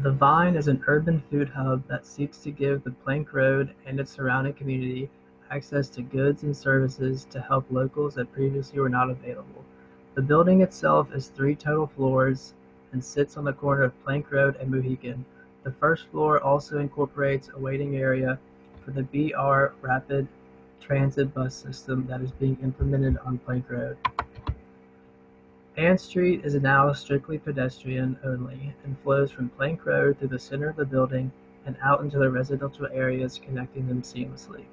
The Vine is an urban food hub that seeks to give the Plank Road and its surrounding community access to goods and services to help locals that previously were not available. The building itself is three total floors and sits on the corner of Plank Road and Mohican. The first floor also incorporates a waiting area for the BR Rapid Transit bus system that is being implemented on Plank Road. Ann Street is now strictly pedestrian only and flows from Plank Road through the center of the building and out into the residential areas connecting them seamlessly.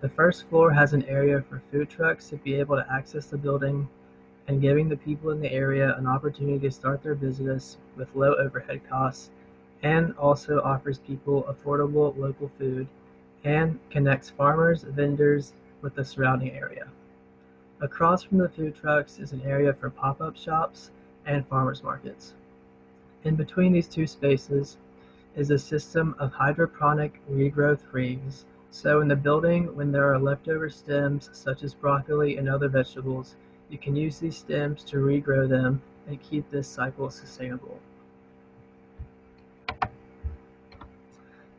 The first floor has an area for food trucks to be able to access the building and giving the people in the area an opportunity to start their business with low overhead costs and also offers people affordable local food and connects farmers, vendors with the surrounding area. Across from the food trucks is an area for pop-up shops and farmers markets. In between these two spaces is a system of hydroponic regrowth rings. So in the building, when there are leftover stems such as broccoli and other vegetables, you can use these stems to regrow them and keep this cycle sustainable.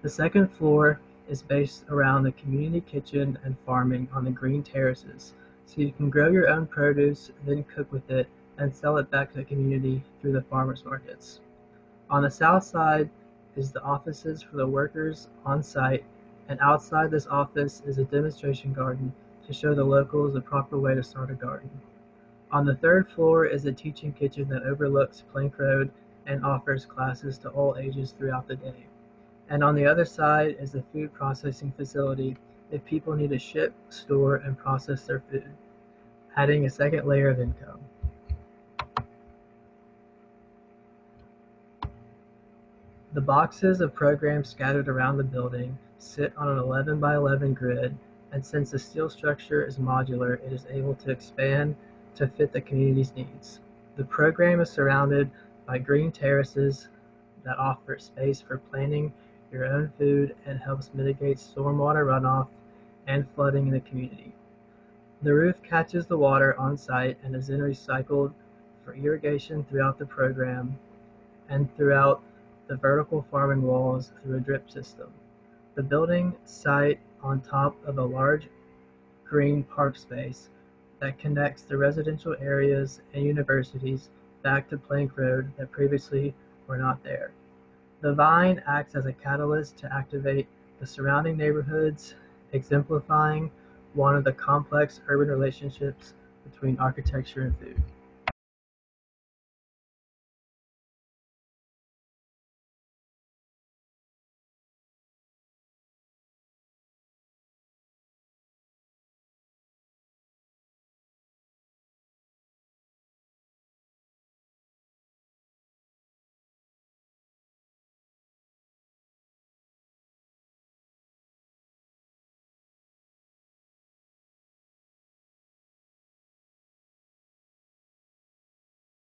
The second floor is based around the community kitchen and farming on the green terraces, so you can grow your own produce, then cook with it, and sell it back to the community through the farmers markets. On the south side is the offices for the workers on site, and outside this office is a demonstration garden to show the locals the proper way to start a garden. On the third floor is a teaching kitchen that overlooks Plank Road and offers classes to all ages throughout the day. And on the other side is a food processing facility if people need to ship, store, and process their food, adding a second layer of income. The boxes of programs scattered around the building sit on an 11 by 11 grid, and since the steel structure is modular, it is able to expand to fit the community's needs. The program is surrounded by green terraces that offer space for planting your own food and helps mitigate stormwater runoff and flooding in the community. The roof catches the water on site and is then recycled for irrigation throughout the program and throughout the vertical farming walls through a drip system. The building site on top of a large green park space that connects the residential areas and universities back to Plank Road that previously were not there. The vine acts as a catalyst to activate the surrounding neighborhoods, exemplifying one of the complex urban relationships between architecture and food.